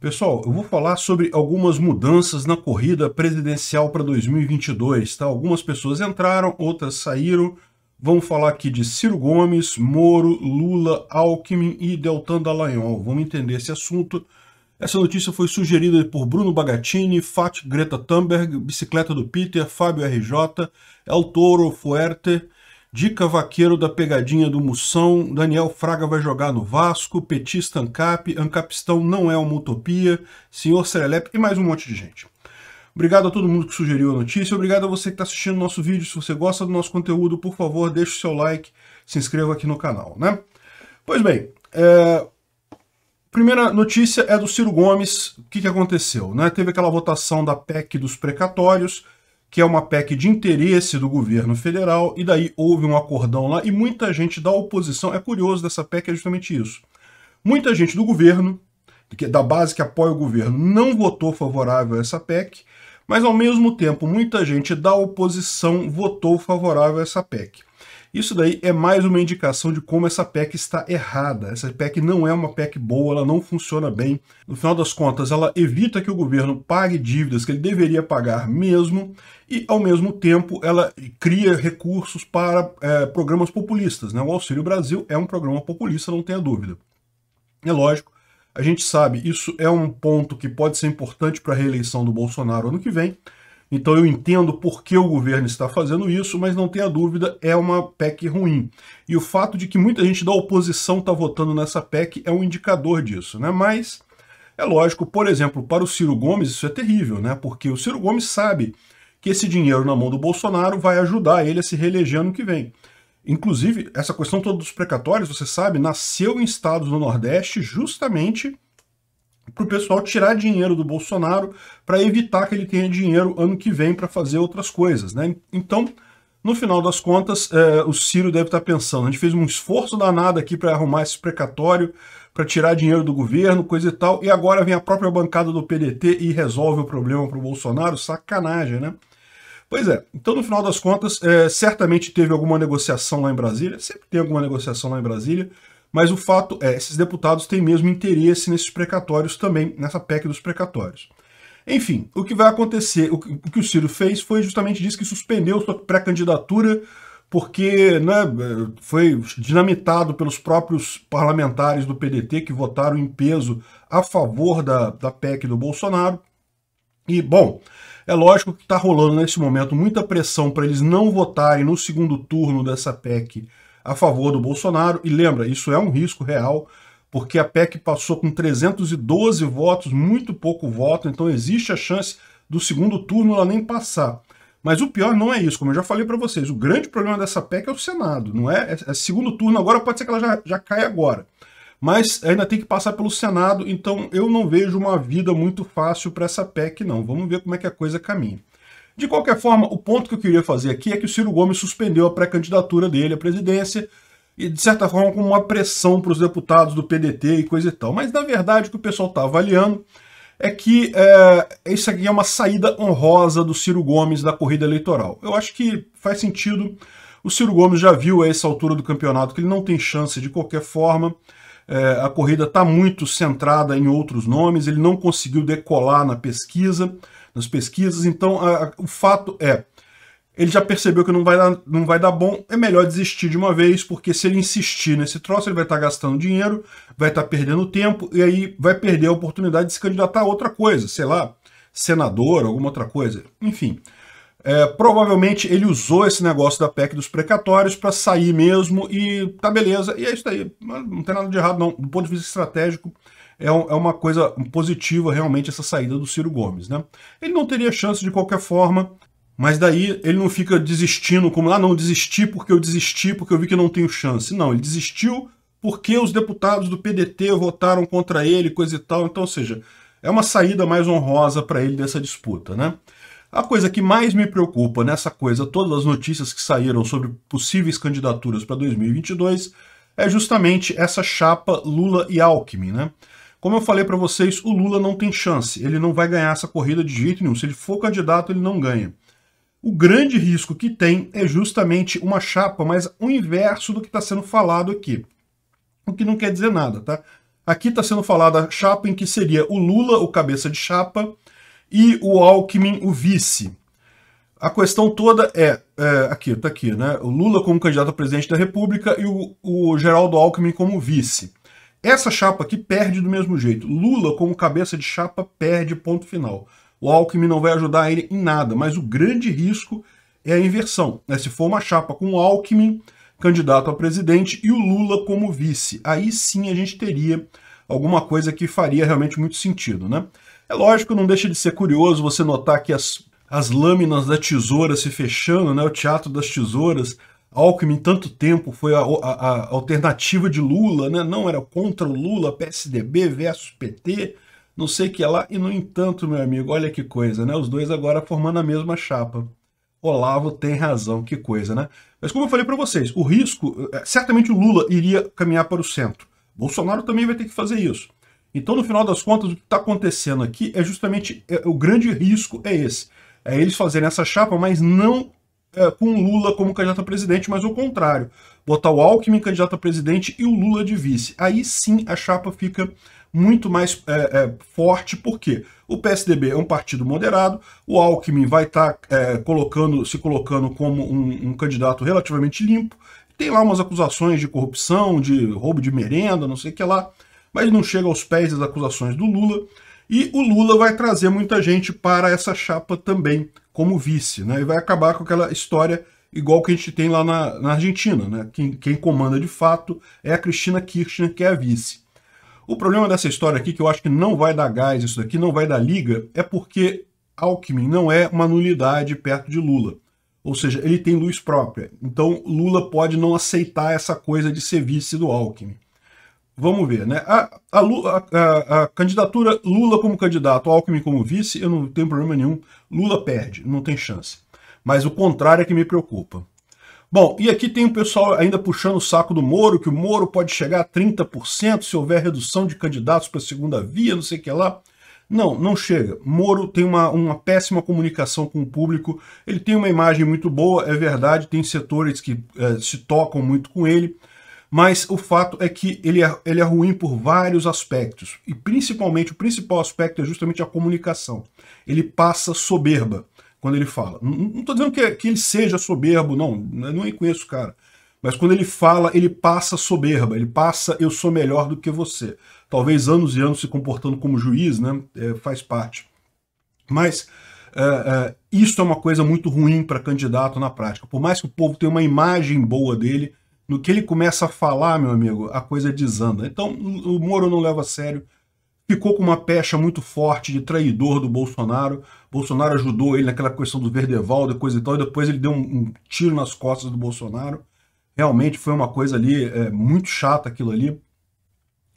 Pessoal, eu vou falar sobre algumas mudanças na corrida presidencial para 2022, tá? Algumas pessoas entraram, outras saíram. Vamos falar aqui de Ciro Gomes, Moro, Lula, Alckmin e Deltan Dallagnol. Vamos entender esse assunto. Essa notícia foi sugerida por Bruno Bagatini, Fat Greta Thunberg, Bicicleta do Peter, Fábio RJ, El Toro Fuerte, Dica Vaqueiro da Pegadinha do Moção, Daniel Fraga vai jogar no Vasco, Petista Ancap, Ancapistão não é uma utopia, Senhor Serelep e mais um monte de gente. Obrigado a todo mundo que sugeriu a notícia, obrigado a você que está assistindo nosso vídeo. Se você gosta do nosso conteúdo, por favor, deixe o seu like, se inscreva aqui no canal, né? Pois bem, é... primeira notícia é do Ciro Gomes. O que, que aconteceu? Né? Teve aquela votação da PEC dos precatórios, que é uma PEC de interesse do governo federal, e daí houve um acordão lá, e muita gente da oposição, é curioso dessa PEC é justamente isso. Muita gente do governo, da base que apoia o governo, não votou favorável a essa PEC, mas ao mesmo tempo muita gente da oposição votou favorável a essa PEC. Isso daí é mais uma indicação de como essa PEC está errada. Essa PEC não é uma PEC boa, ela não funciona bem. No final das contas, ela evita que o governo pague dívidas que ele deveria pagar mesmo e, ao mesmo tempo, ela cria recursos para é, programas populistas. Né? O Auxílio Brasil é um programa populista, não tenha dúvida. É lógico, a gente sabe, isso é um ponto que pode ser importante para a reeleição do Bolsonaro ano que vem, então eu entendo por que o governo está fazendo isso, mas não tenha dúvida, é uma PEC ruim. E o fato de que muita gente da oposição está votando nessa PEC é um indicador disso, né? Mas é lógico, por exemplo, para o Ciro Gomes isso é terrível, né? Porque o Ciro Gomes sabe que esse dinheiro na mão do Bolsonaro vai ajudar ele a se reeleger ano que vem. Inclusive, essa questão toda dos precatórios, você sabe, nasceu em estados do Nordeste justamente para o pessoal tirar dinheiro do Bolsonaro para evitar que ele tenha dinheiro ano que vem para fazer outras coisas. Né? Então, no final das contas, é, o Ciro deve estar tá pensando, a gente fez um esforço danado aqui para arrumar esse precatório, para tirar dinheiro do governo, coisa e tal, e agora vem a própria bancada do PDT e resolve o problema para o Bolsonaro, sacanagem, né? Pois é, então no final das contas, é, certamente teve alguma negociação lá em Brasília, sempre tem alguma negociação lá em Brasília, mas o fato é, esses deputados têm mesmo interesse nesses precatórios também, nessa PEC dos precatórios. Enfim, o que vai acontecer, o que o Ciro fez foi justamente disso que suspendeu sua pré-candidatura porque né, foi dinamitado pelos próprios parlamentares do PDT que votaram em peso a favor da, da PEC do Bolsonaro. E, bom, é lógico que está rolando nesse momento muita pressão para eles não votarem no segundo turno dessa PEC a favor do Bolsonaro. E lembra, isso é um risco real, porque a PEC passou com 312 votos, muito pouco voto, então existe a chance do segundo turno ela nem passar. Mas o pior não é isso, como eu já falei para vocês, o grande problema dessa PEC é o Senado, não é? É, é segundo turno agora, pode ser que ela já, já caia agora. Mas ainda tem que passar pelo Senado, então eu não vejo uma vida muito fácil para essa PEC, não. Vamos ver como é que a coisa caminha. De qualquer forma, o ponto que eu queria fazer aqui é que o Ciro Gomes suspendeu a pré-candidatura dele à presidência e, de certa forma, com uma pressão para os deputados do PDT e coisa e tal. Mas, na verdade, o que o pessoal está avaliando é que é, isso aqui é uma saída honrosa do Ciro Gomes da corrida eleitoral. Eu acho que faz sentido. O Ciro Gomes já viu a essa altura do campeonato que ele não tem chance de qualquer forma. É, a corrida está muito centrada em outros nomes, ele não conseguiu decolar na pesquisa nas pesquisas. Então, a, a, o fato é, ele já percebeu que não vai, dar, não vai dar bom, é melhor desistir de uma vez, porque se ele insistir nesse troço, ele vai estar tá gastando dinheiro, vai estar tá perdendo tempo, e aí vai perder a oportunidade de se candidatar a outra coisa, sei lá, senador, alguma outra coisa. Enfim, é, provavelmente ele usou esse negócio da PEC dos precatórios para sair mesmo, e tá beleza, e é isso aí, não tem nada de errado não, do ponto de vista estratégico, é, é uma coisa positiva realmente essa saída do Ciro Gomes. Né? Ele não teria chance de qualquer forma, mas daí ele não fica desistindo como, ah, não, desisti porque eu desisti, porque eu vi que não tenho chance. Não, ele desistiu porque os deputados do PDT votaram contra ele, coisa e tal. Então, ou seja, é uma saída mais honrosa para ele dessa disputa, né? A coisa que mais me preocupa nessa coisa, todas as notícias que saíram sobre possíveis candidaturas para 2022, é justamente essa chapa Lula e Alckmin, né? Como eu falei para vocês, o Lula não tem chance, ele não vai ganhar essa corrida de jeito nenhum. Se ele for candidato, ele não ganha. O grande risco que tem é justamente uma chapa, mas o inverso do que está sendo falado aqui. O que não quer dizer nada, tá? Aqui está sendo falada a chapa em que seria o Lula, o cabeça de chapa, e o Alckmin, o vice. A questão toda é, é aqui, tá aqui, né? O Lula como candidato a presidente da República e o, o Geraldo Alckmin como vice. Essa chapa aqui perde do mesmo jeito. Lula como cabeça de chapa perde, ponto final. O Alckmin não vai ajudar ele em nada, mas o grande risco é a inversão. Né? Se for uma chapa com o Alckmin, candidato a presidente, e o Lula como vice, aí sim a gente teria alguma coisa que faria realmente muito sentido, né? É lógico, não deixa de ser curioso você notar que as as lâminas da tesoura se fechando, né? o teatro das tesouras. Alckmin, tanto tempo, foi a, a, a, alternativa de Lula, né? não era contra o Lula, PSDB versus PT, não sei o que lá. E, no entanto, meu amigo, olha que coisa, né? os dois agora formando a mesma chapa. Olavo tem razão, que coisa, né? Mas como eu falei para vocês, o risco, é, certamente o Lula iria caminhar para o centro. Bolsonaro também vai ter que fazer isso. Então, no final das contas, o que está acontecendo aqui é justamente, é, o grande risco é esse é eles fazerem essa chapa, mas não é, com o Lula como candidato a presidente, mas o contrário. Botar o Alckmin candidato a presidente e o Lula de vice. Aí sim a chapa fica muito mais é, é, forte, porque o PSDB é um partido moderado, o Alckmin vai estar tá, é, colocando, se colocando como um, um, candidato relativamente limpo, tem lá umas acusações de corrupção, de roubo de merenda, não sei o que lá, mas não chega aos pés das acusações do Lula. E o Lula vai trazer muita gente para essa chapa também, como vice, né? E vai acabar com aquela história igual que a gente tem lá na, na Argentina, né? Quem, quem, comanda de fato é a Cristina Kirchner, que é a vice. O problema dessa história aqui, que eu acho que não vai dar gás, isso daqui não vai dar liga, é porque Alckmin não é uma nulidade perto de Lula. Ou seja, ele tem luz própria. Então Lula pode não aceitar essa coisa de ser vice do Alckmin. Vamos ver, né? A, a, a, a, candidatura Lula como candidato, Alckmin como vice, eu não tenho problema nenhum. Lula perde, não tem chance. Mas o contrário é que me preocupa. Bom, e aqui tem o pessoal ainda puxando o saco do Moro, que o Moro pode chegar a 30% se houver redução de candidatos para a segunda via, não sei o que lá. Não, não chega. Moro tem uma, uma péssima comunicação com o público, ele tem uma imagem muito boa, é verdade, tem setores que é, se tocam muito com ele, mas o fato é que ele é, ele é ruim por vários aspectos, e principalmente o principal aspecto é justamente a comunicação. Ele passa soberba quando ele fala. Não estou dizendo que, que ele seja soberbo, não, eu não conheço o cara. Mas quando ele fala, ele passa soberba, ele passa eu sou melhor do que você. Talvez anos e anos se comportando como juiz, né? É, faz parte. Mas é, é, isso é uma coisa muito ruim para candidato na prática. Por mais que o povo tenha uma imagem boa dele, no que ele começa a falar, meu amigo, a coisa desanda. Então, o Moro não leva a sério. Ficou com uma pecha muito forte de traidor do Bolsonaro. Bolsonaro ajudou ele naquela questão do Verdeval, depois e tal, e depois ele deu um, um tiro nas costas do Bolsonaro. Realmente foi uma coisa ali é, muito chata aquilo ali.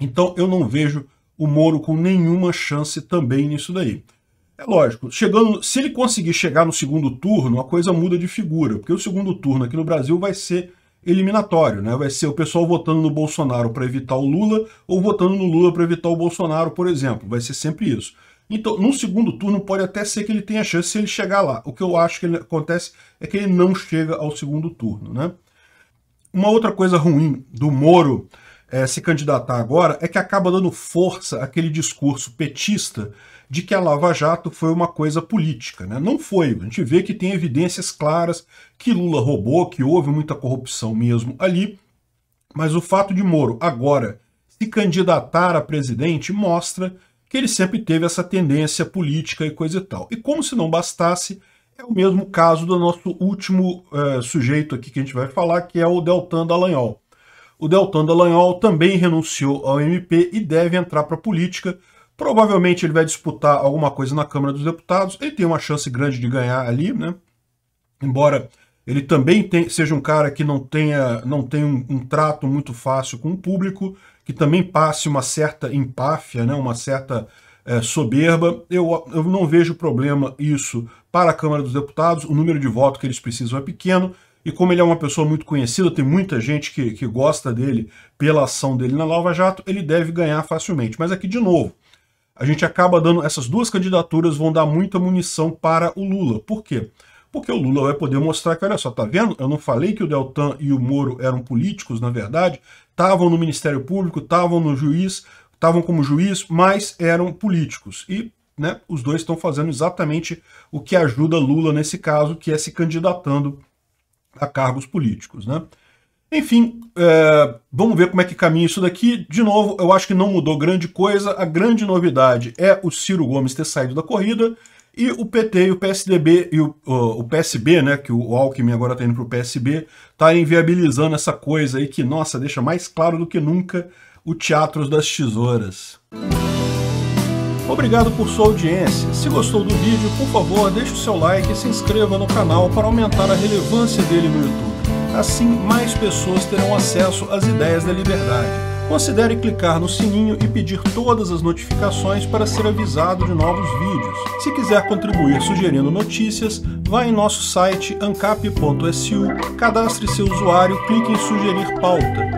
Então eu não vejo o Moro com nenhuma chance também nisso daí. É lógico, chegando, se ele conseguir chegar no segundo turno, a coisa muda de figura, porque o segundo turno aqui no Brasil vai ser eliminatório, né? Vai ser o pessoal votando no Bolsonaro para evitar o Lula ou votando no Lula para evitar o Bolsonaro, por exemplo. Vai ser sempre isso. Então, no segundo turno, pode até ser que ele tenha chance se ele chegar lá. O que eu acho que acontece é que ele não chega ao segundo turno, né? Uma outra coisa ruim do Moro é, se candidatar agora é que acaba dando força àquele discurso petista de que a Lava Jato foi uma coisa política. Né? Não foi. A gente vê que tem evidências claras que Lula roubou, que houve muita corrupção mesmo ali. Mas o fato de Moro agora se candidatar a presidente mostra que ele sempre teve essa tendência política e coisa e tal. E como se não bastasse, é o mesmo caso do nosso último uh, sujeito aqui que a gente vai falar, que é o Deltan Dallagnol. O Deltan Dallagnol também renunciou ao MP e deve entrar para a política, Provavelmente ele vai disputar alguma coisa na Câmara dos Deputados. Ele tem uma chance grande de ganhar ali, né? Embora ele também tem, seja um cara que não tenha, não tenha um, um, trato muito fácil com o público, que também passe uma certa empáfia, né? uma certa é, soberba. Eu, eu não vejo problema isso para a Câmara dos Deputados. O número de votos que eles precisam é pequeno. E como ele é uma pessoa muito conhecida, tem muita gente que, que gosta dele pela ação dele na Lava Jato, ele deve ganhar facilmente. Mas aqui, de novo, a gente acaba dando, essas duas candidaturas vão dar muita munição para o Lula. Por quê? Porque o Lula vai poder mostrar que, olha só, tá vendo? Eu não falei que o Deltan e o Moro eram políticos, na verdade, estavam no Ministério Público, estavam no juiz, estavam como juiz, mas eram políticos. E né, os dois estão fazendo exatamente o que ajuda Lula nesse caso, que é se candidatando a cargos políticos. Né? Enfim, é, vamos ver como é que caminha isso daqui. De novo, eu acho que não mudou grande coisa. A grande novidade é o Ciro Gomes ter saído da corrida e o PT e o PSDB e o, o, o PSB, né, que o Alckmin agora está indo para o PSB, está inviabilizando essa coisa aí que, nossa, deixa mais claro do que nunca o Teatro das Tesouras. Obrigado por sua audiência. Se gostou do vídeo, por favor, deixe o seu like e se inscreva no canal para aumentar a relevância dele no YouTube. Assim, mais pessoas terão acesso às ideias da liberdade. Considere clicar no sininho e pedir todas as notificações para ser avisado de novos vídeos. Se quiser contribuir sugerindo notícias, vá em nosso site ancap.su, cadastre seu usuário, clique em sugerir pauta.